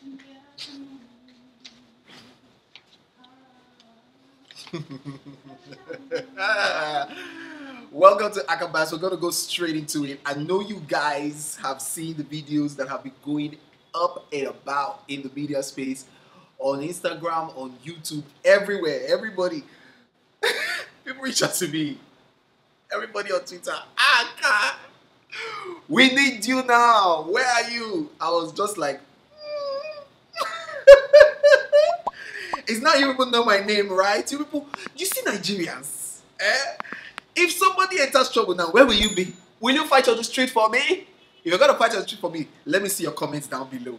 Welcome to Akah Bants. We're gonna go straight into it. I know you guys have seen the videos that have been going up and about in the media space on Instagram, on YouTube, everywhere. Everybody, people reach out to me. Everybody on Twitter, Akah, we need you now. Where are you? I was just like, it's not you people know my name, right? You people, you see Nigerians, eh? If somebody enters trouble now, where will you be? Will you fight on the street for me? If you're gonna fight on the street for me, let me see your comments down below.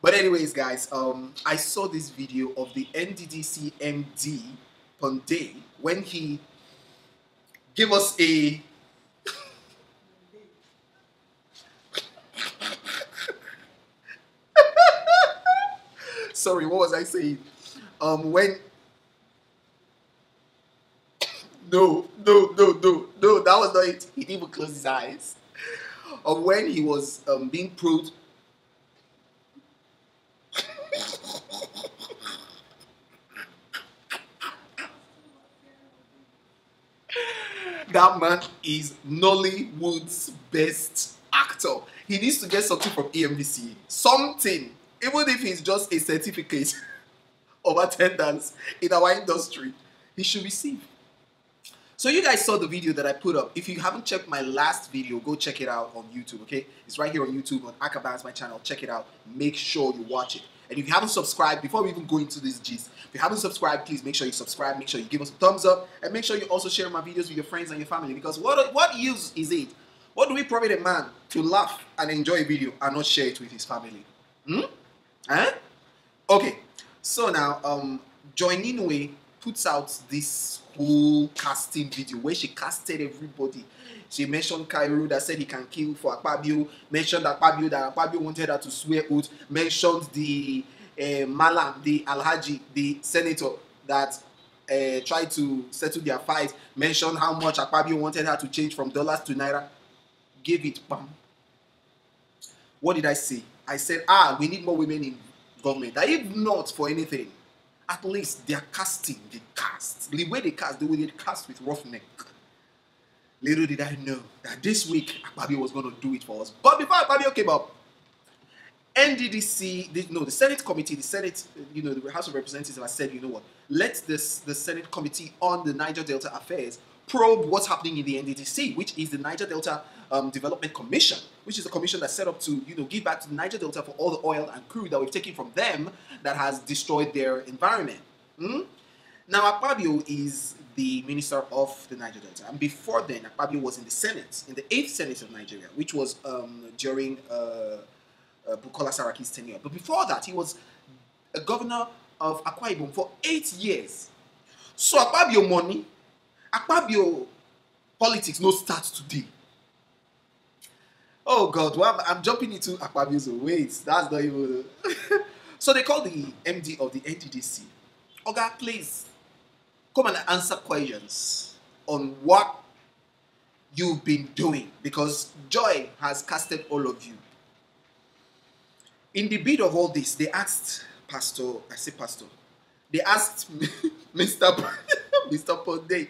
But anyways, guys, um, I saw this video of the NDDC MD Pondei when he gave us a sorry, what was I saying? Um, when no, no, no, no, no, that was not it. He didn't even close his eyes. Or when he was um, being probed. that man is Nollywood's best actor. He needs to get something from AMVC. Something. Even if it's just a certificate of attendance in our industry, he should receive. So you guys saw the video that I put up. If you haven't checked my last video, go check it out on YouTube, okay? It's right here on YouTube on Akah Bants, my channel. Check it out. Make sure you watch it. And if you haven't subscribed, before we even go into this gist, if you haven't subscribed, please make sure you subscribe, make sure you give us a thumbs up, and make sure you also share my videos with your friends and your family. Because what, what use is it? What do we profit a man to laugh and enjoy a video and not share it with his family? Hmm? Huh? Okay, so now, um, Joy Ninue puts out this whole casting video where she casted everybody. She mentioned Cairo that said he can kill for Akpabio, mentioned Akpabio that Akpabio wanted her to swear oath, mentioned the uh, Malam, the Alhaji, the senator that uh, tried to settle their fight, mentioned how much Akpabio wanted her to change from dollars to naira, gave it bam. What did I say? I said, ah, we need more women in government. That if not for anything, at least they are casting, they cast. The way they cast, the way they cast with roughneck. Little did I know that this week Akpabio was going to do it for us. But before Akpabio came up, NDDC, the, no, the Senate committee, the Senate, you know, the House of Representatives have said, you know what, let this the Senate committee on the Niger Delta affairs probe what's happening in the NDDC, which is the Niger Delta um, Development Commission, which is a commission that's set up to, you know, give back to the Niger Delta for all the oil and crude that we've taken from them that has destroyed their environment. Hmm? Now, Akpabio is the minister of the Niger Delta, and before then, Akpabio was in the Senate, in the eighth Senate of Nigeria, which was um, during uh, uh, Bukola Saraki's tenure. But before that, he was a governor of Akwa Ibom for eight years. So Akpabio money, Akpabio politics no start today. Oh God, well, I'm, I'm jumping into Akpabio's wait. That's not even. so they call the MD of the NDDC. Oga, please come and answer questions on what you've been doing because Joi has casted all of you. In the bid of all this, they asked Pastor, I say Pastor, they asked Mr. Mr. Pondei,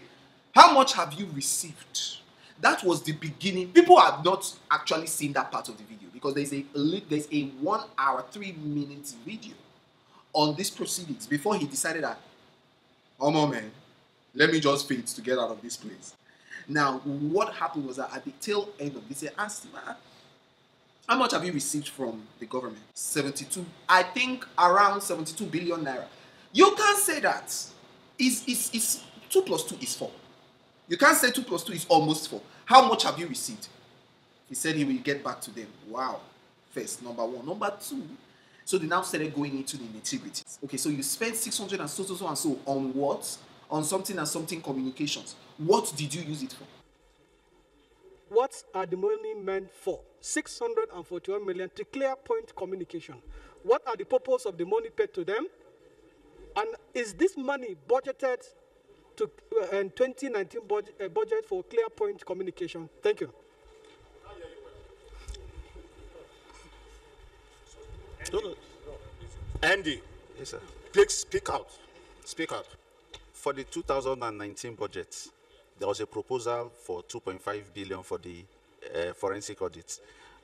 how much have you received? That was the beginning. People have not actually seen that part of the video because there's a there's a one hour, three minutes video on these proceedings before he decided that, oh my man, let me just fit to get out of this place. Now, what happened was that at the tail end of this, they asked him, "Ah, how much have you received from the government? 72, I think around 72 billion naira. You can't say that. Is is is two plus two is four. You can't say two plus two is almost four. How much have you received? He said he will get back to them. Wow. First, number one. Number two, so they now started going into the nitty-gritties. Okay, so you spent 600 and so, so, so, and so on what? On something and something communications. What did you use it for? What are the money meant for? 641 million to clear point communication. What are the purpose of the money paid to them? And is this money budgeted to uh, in 2019 budget, uh, budget for clear point communication? Thank you. No, no. Andy, Yes, sir. please speak out. Speak out. For the 2019 budget, there was a proposal for 2.5 billion for the uh, forensic audit,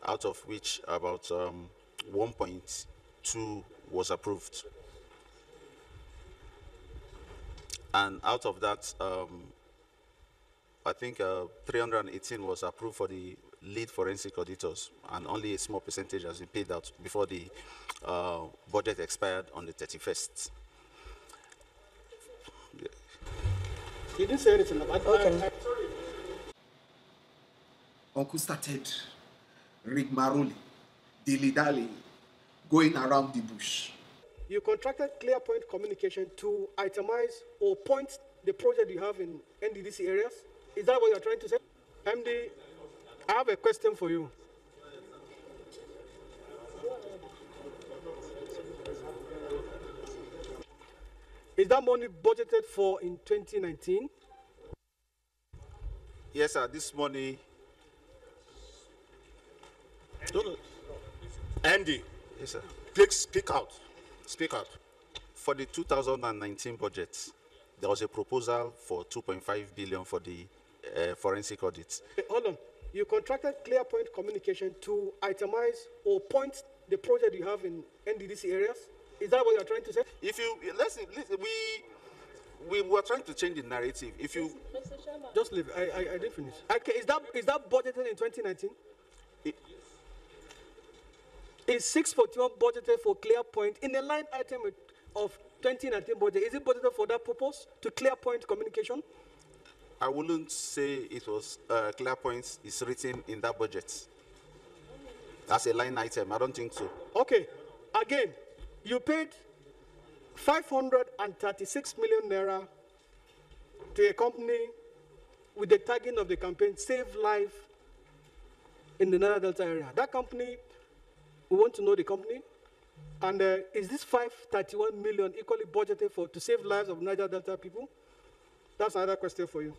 out of which about um, 1.2 was approved. And out of that, um, I think uh, 318 was approved for the lead forensic auditors, and only a small percentage has been paid out before the uh, budget expired on the 31st. He didn't say anything about Okay. I, I, Uncle started rigmarole, dilly dally, going around the bush. You contracted ClearPoint Communication to itemize or point the project you have in NDDC areas. Is that what you're trying to say? MD, I have a question for you. Is that money budgeted for in 2019? Yes, sir. This money. No, no. Andy, Yes, sir. please speak out. Speak out. For the 2019 budget, there was a proposal for 2.5 billion for the uh, forensic audit. Hold on. You contracted ClearPoint Communication to itemize or point the project you have in NDDC areas. Is that what you're trying to say? If you listen, listen we we were trying to change the narrative. If you Just leave. I, I, I didn't finish. Okay, is that is that budgeted in 2019? Is 641 budgeted for ClearPoint in the line item of 2019 budget? Is it budgeted for that purpose to ClearPoint communication? I wouldn't say it was uh, clear points is written in that budget. As a line item, I don't think so. Okay, again, you paid 536 million naira to a company with the tagging of the campaign Save Life in the Niger Delta area. That company, we want to know the company. And uh, is this 531 million equally budgeted for to save lives of Niger Delta people? That's another question for you.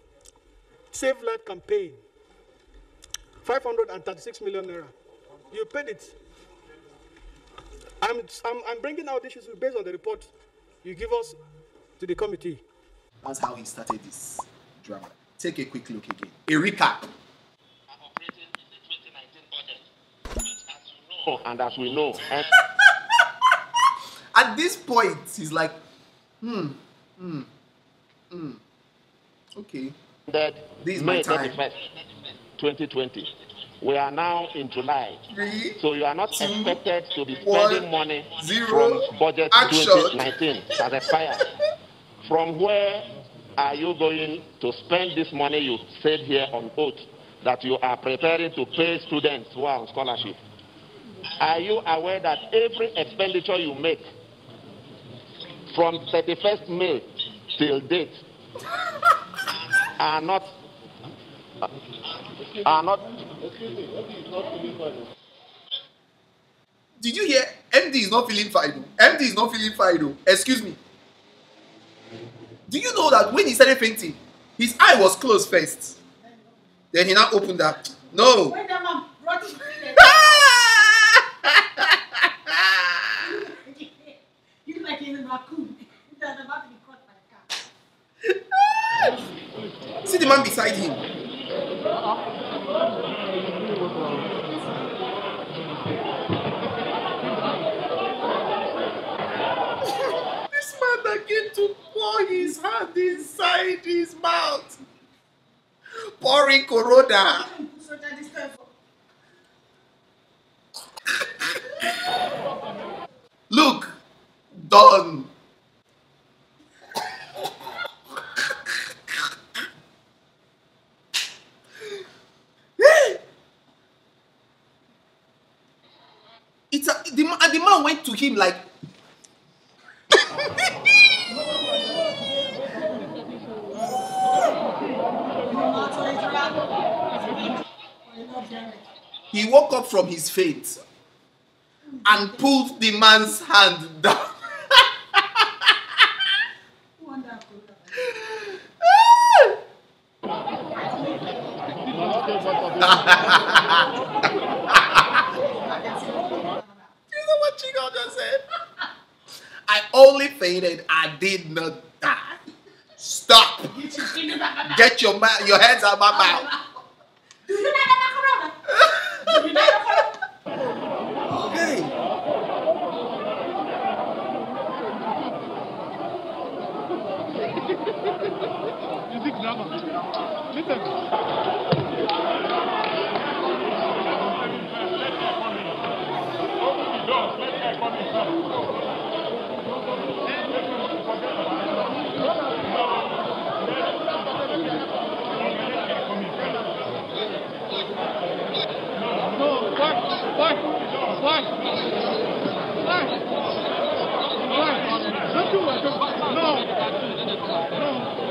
Save Life campaign, 536 million naira. You paid it. I'm, I'm, I'm bringing out issues based on the report you give us to the committee. That's how he started this drama. Take a quick look again. A recap. operating in the 2019 budget, which, as you know, and as we know, and At this point, he's like, hmm, hmm, hmm. Okay. ended This is my May time. 31st, 2020. We are now in July. Three, So you are not two, expected to be one, spending money zero, from budget action. 2019 has expired. From where are you going to spend this money you said here on oath that you are preparing to pay students who are on scholarship? Are you aware that every expenditure you make from 31st May till date are not are not Did you hear? MD is not feeling fine. MD is not feeling fine. Excuse me. Do you know that when he started fainting, his eye was closed first? Then he now opened that. No. When that man brought his feet, he's a raccoon that's about to be caught by a car. See the man beside him. this man again to pour his hand inside his mouth. Pouring Corona. Distance. Look, done. It's a, the, and the man went to him like, he woke up from his faint and pulled the man's hand down. Wonderful. You know what Chico just said? I only fainted. I did not die. Stop. Get your your hands out of my mouth. Do you know the macaroni? Do you know the macaroni? Hey.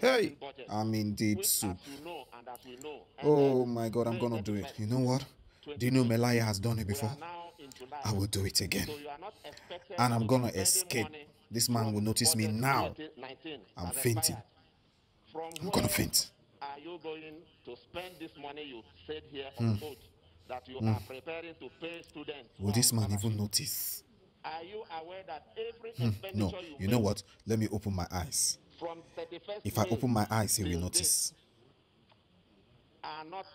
Hey, budget. I'm indeed which, soup. As you know, and as we know, Oh my God, I'm gonna do it. You know what? Do you know Melaye has done it before? are now in July. I will do it again. So you are not expected And I'm gonna escape. This man will notice me now. I'm fainting. I'm gonna faint. Are you going to spend this money you said here Hmm. on oath that you are preparing to pay students? Will this man even notice? Are you aware that every Hmm, expenditure No. you, You know what? Let me open my eyes. from 31st If I open my eyes, he will notice. are not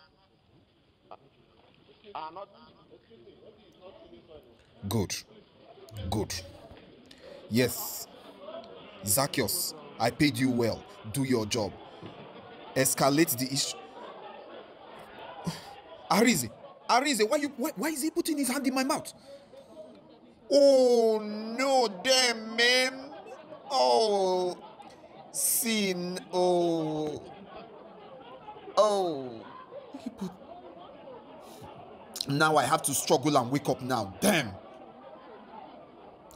are not Good. Good. Yes. Zacchaeus, I paid you well. Do your job. Escalate the issue. Arize, Arize, why you why, why is he putting his hand in my mouth? Oh no, damn man. Oh sin. Oh. Oh. Now I have to struggle and wake up now. Damn.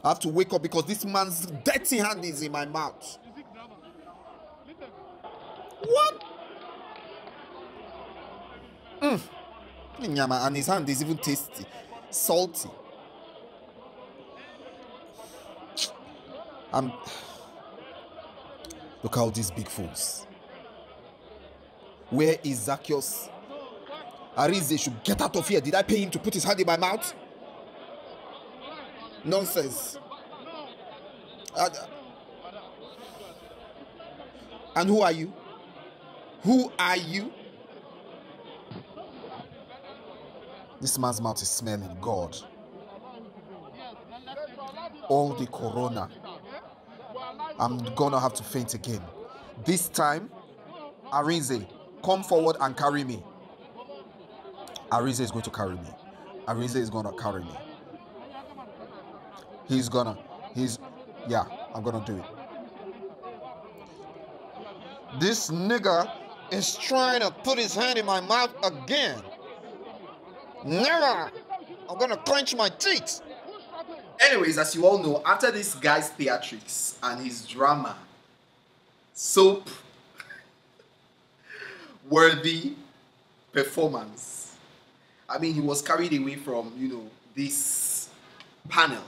I have to wake up because this man's dirty hand is in my mouth. What? Mm. And his hand is even tasty, salty. I'm. Look all these big fools. Where is Zacchaeus? Arize should get out of here. Did I pay him to put his hand in my mouth? Nonsense. Uh, and who are you? Who are you? This man's mouth is smelling God. All the corona. I'm gonna have to faint again. This time, Arinze, come forward and carry me. Arinze is going to carry me. Arinze is gonna carry me. He's gonna. He's. Yeah, I'm gonna do it. This nigga is trying to put his hand in my mouth again. Never! I'm gonna clench my teeth. Anyways, as you all know, after this guy's theatrics and his drama, soap worthy performance. I mean, he was carried away from, you know, this panel,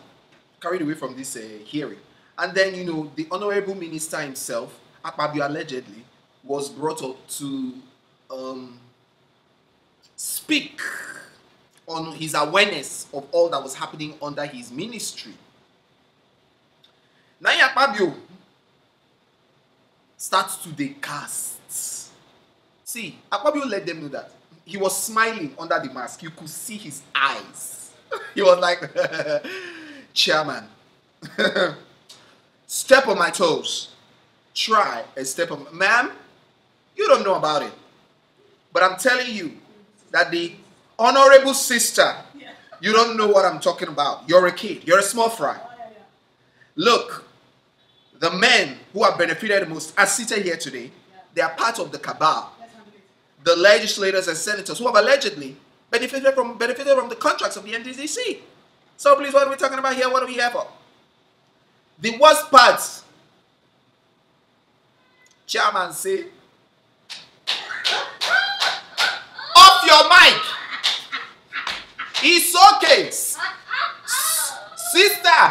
carried away from this uh, hearing. And then, you know, the honorable minister himself, Akpabio allegedly, was brought up to um, speak on his awareness of all that was happening under his ministry. Naya Akpabio starts to the cast. See, Akpabio let them know that he was smiling under the mask. You could see his eyes. he was like, Chairman, step on my toes. Try and step on, ma'am. You don't know about it, but I'm telling you that the honorable sister, you don't know what I'm talking about. You're a kid. You're a small fry. Look, the men who have benefited most are seated here today. They are part of the cabal. The legislators and senators who have allegedly benefited from benefited from the contracts of the NDDC. So please, what are we talking about here? What are we here for? The worst part. Chairman say, off your mic. It's okay. S- Sister,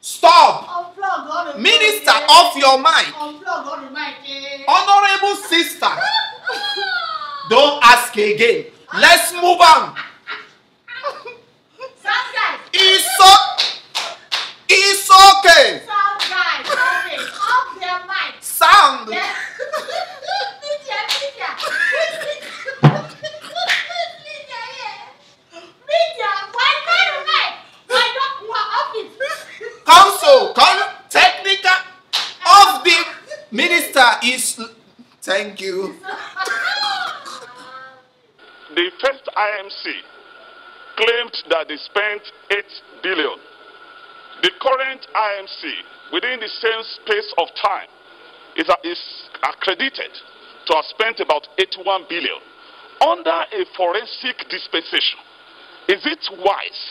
stop. Minister, off your mic. Honorable sister, don't ask again. Let's move on. It's so, it's okay. Sound guys. It. Off their mic. Sound. is. Thank you. The first IMC claimed that they spent 8 billion. The current IMC, within the same space of time, is, is accredited to have spent about 81 billion. Under a forensic dispensation, is it wise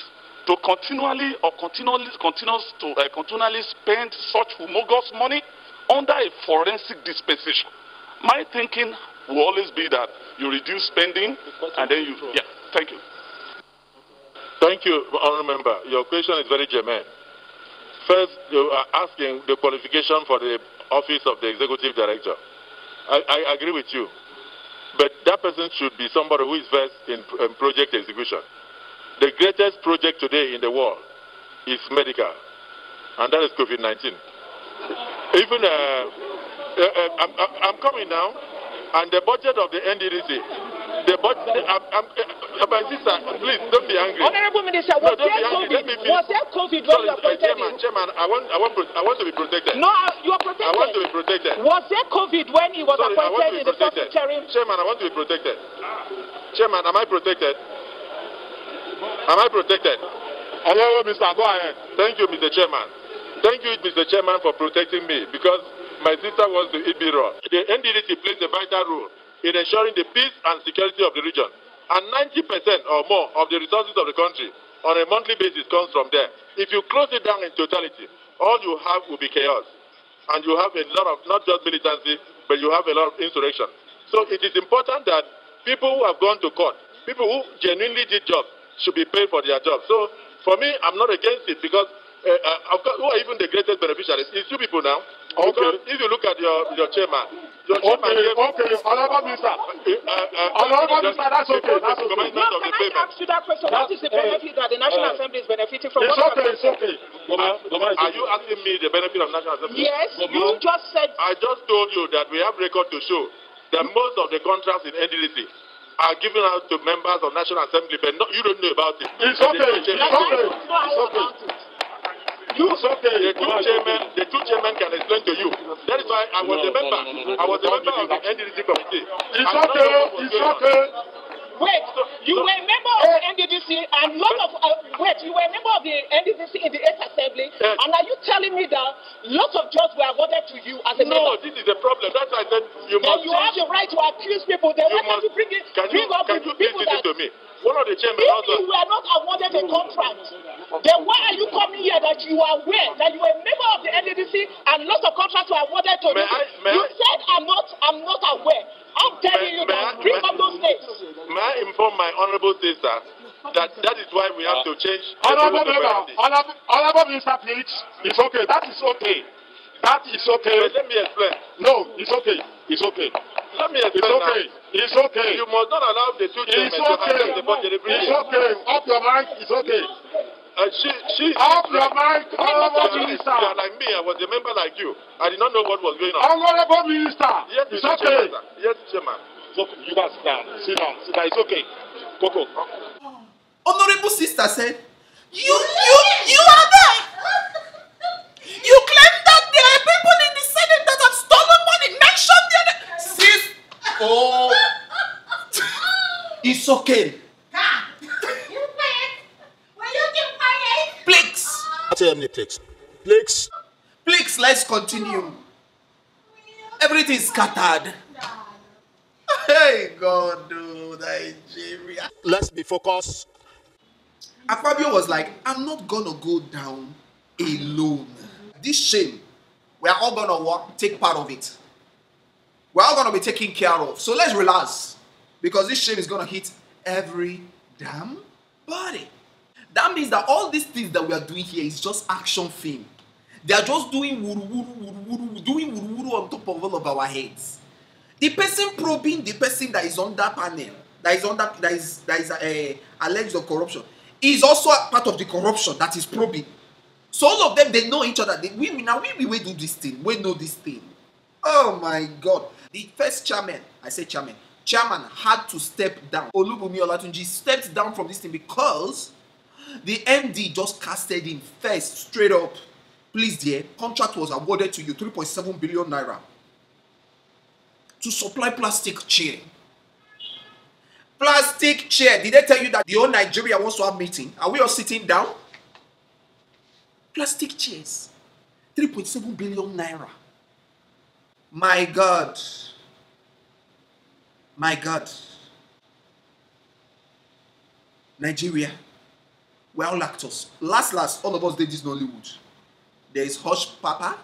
to continually or continually, continuous to, uh, continually spend such humongous money under a forensic dispensation? My thinking will always be that you reduce spending and then you. Yeah, thank you. Thank you, Honourable Member. Your question is very germane. First, you are asking the qualification for the office of the Executive Director. I, I agree with you. But that person should be somebody who is versed in, in project execution. The greatest project today in the world is medical, and that is COVID 19. Even, uh, uh, uh, I'm, I'm- coming now, and the budget of the NDDC, the budget, I'm, I'm, uh, my sister, please don't be angry. Honorable Minister, No, was don't there angry. Let COVID? me finish. Was there COVID when Sorry, you uh, appointed Chairman, him? Chairman, I want, I want, I want to be protected. No, you are protected. I want to be protected. Was there COVID when he was Sorry, appointed in the first interim? Chairman, I want to be protected. Chairman, am I protected? Am I protected? Hello, Mr. Go ahead. Thank you, Mr. Chairman. Thank you, Mr. Chairman, for protecting me because my sister wants to eat me raw. The NDDC plays a vital role in ensuring the peace and security of the region. And 90% or more of the resources of the country on a monthly basis comes from there. If you close it down in totality, all you have will be chaos. And you have a lot of, not just militancy, but you have a lot of insurrection. So it is important that people who have gone to court, people who genuinely did jobs, should be paid for their jobs. So for me, I'm not against it because uh, uh, of course, who are even the greatest beneficiaries? It's two people now. Because if you look at your, your chairman, your chairman Okay, gave, okay, Honorable Minister. uh, uh, Honorable just- Minister, that's okay, that's of okay. No, can I payment. ask you that question? What is the benefit that the National uh, Assembly is benefiting from? It's What okay, it's okay. Are you asking me the benefit of National Assembly? Yes, you just said I just told you that we have record to show that most of the contracts in NDDC are given out to members of National Assembly, but no, you don't know about it. It's okay, it's okay. no, I know about it. You, It's okay. The two chairmen, the two chairmen can explain to you. That is why I was a member. I was a member of the NDDC committee. It's okay, it's okay. Wait, you were a member of the NDDC and lot of uh, wait, you were a member of the NDDC in the Eighth Assembly, Yes. and are you telling me that lots of jobs were awarded to you as a No, member? this is the problem. That's why I said you Then must you have the right to accuse people. Then You why can't you bring it, Can you bring up can the you people that to me? One of the chairmen if you were not awarded a contract, then why are you coming here that you are aware that you were a member of the NDDC and lots of contracts were awarded to May you? I- may you I- said I'm not I'm not aware. I'm telling May- you may that I- bring may- up those names. May I inform my honourable sister that that is why we have to change protocol Member, Honorable Minister, please. It's okay, that is okay. That is okay. But let me explain. No, it's okay. It's okay. Let me It's explain okay. now. It's okay. You must not allow the two chairmen It's to hijack okay. the budget every It's okay. Up your mic. It's okay. Uh, she, she, Up your are Honorable Minister. you are like me. I was a member like you. I did not know what was going on. Honorable Minister. Yes, It's Mr. okay. Chairman. Yes, Chairman. It's okay. You guys sit down. Sit down. Sit down. It's okay. Coco. Honorable sister said, You, you, you are there. It's okay. You quiet. Will you keep quiet? Please. ATM please. Please. Please, let's continue. Everything is scattered. Hey, God, oh, Nigeria. Let's be focused. Akpabio was like, I'm not gonna go down alone. This shame, we are all gonna walk, take part of it. We're all gonna be taken care of. So let's relax. Because this shame is gonna hit every damn body. That means that all these things that we are doing here is just action film. They are just doing wuru wuru wuru wuru, doing wuru wuru on top of all of our heads. The person probing the person that is on that panel, that is under that is that is uh, alleged of corruption, is also part of the corruption that is probing. So all of them they know each other. They, we we- now we we wey do this thing, we know this thing. Oh my God! The first chairman, I say chairman, chairman had to step down. Olubumi Olatunji stepped down from this thing because the MD just casted in first straight up. Please, dear, contract was awarded to you 3.7 billion naira to supply plastic chair. Plastic chair. Did they tell you that the whole Nigeria wants to have meeting? Are we all sitting down? Plastic chairs. 3.7 billion naira. My God. My God. Nigeria. We're all actors. Last, last, all of us did this Nollywood. There is Hush Papa,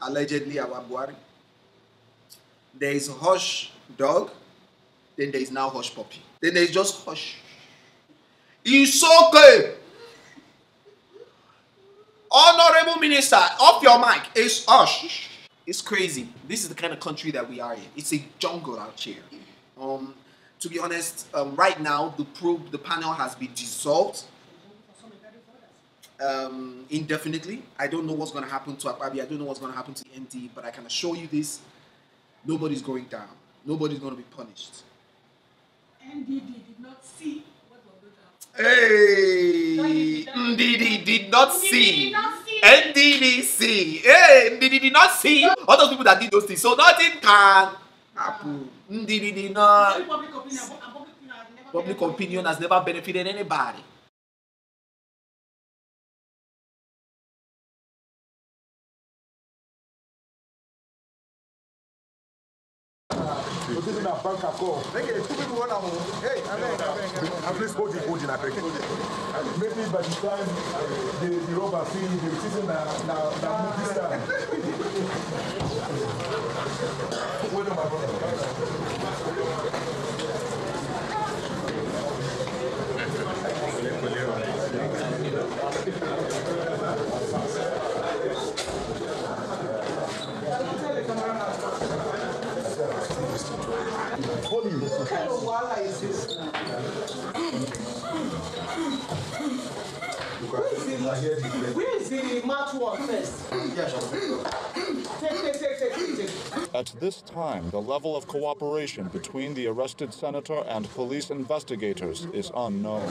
allegedly our Buhari. There is Hush Dog. Then there is now Hushpuppi. Then there is just Hush. It's okay. Honorable Minister, off your mic. It's Hush. It's crazy. This is the kind of country that we are in. It's a jungle out here. Um, to be honest, um, right now the probe, the panel has been dissolved um, indefinitely. I don't know what's going to happen to Akpabi. I don't know what's going to happen to the MD, but I can assure you this: nobody's going down. Nobody's going to be punished. NDD did not see what was. Hey, Ndidi did not see. did not see. NDD see. Hey, Ndidi did not see. All those people that did those things. So nothing can happen. Ndidi did not. Public opinion, and public opinion has never Public opinion has never benefited anybody. Putting a bank account. Make it two people one Hey, I mean, at least hold the hold in a beg. Maybe by the time the the robber see the season na na na move this time. Wait on my brother. Hold you. What kind of wahala is this now? Where is the match one first? At this time, the level of cooperation between the arrested senator and police investigators is unknown.